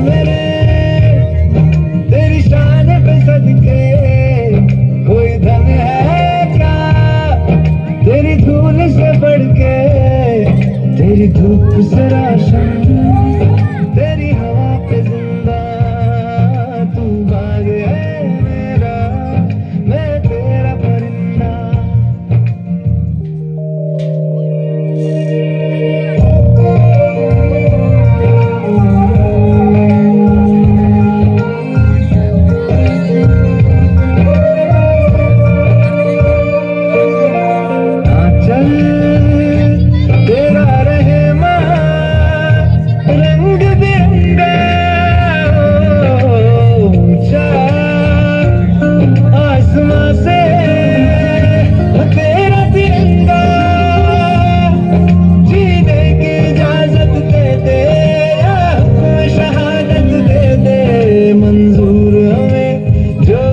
मेरे तेरी शान पे सदके। कोई धन है क्या? तेरी धूल से बढ़ के तेरी धूप से राशन।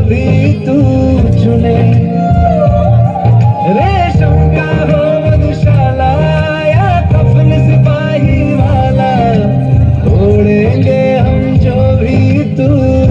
भी तू चुने। रेशम का हो मधुशाला या कफन सिपाही वाला। छोड़ेंगे हम जो भी तू